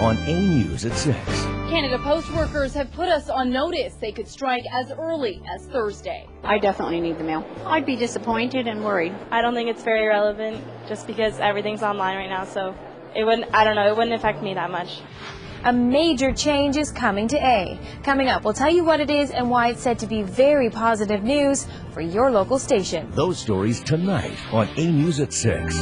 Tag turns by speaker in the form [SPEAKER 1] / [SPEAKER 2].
[SPEAKER 1] on A News at 6.
[SPEAKER 2] Canada Post workers have put us on notice they could strike as early as Thursday.
[SPEAKER 3] I definitely need the mail. I'd be disappointed and worried.
[SPEAKER 4] I don't think it's very relevant just because everything's online right now, so it wouldn't, I don't know, it wouldn't affect me that much.
[SPEAKER 5] A major change is coming to A. Coming up, we'll tell you what it is and why it's said to be very positive news for your local station.
[SPEAKER 1] Those stories tonight on A News at 6.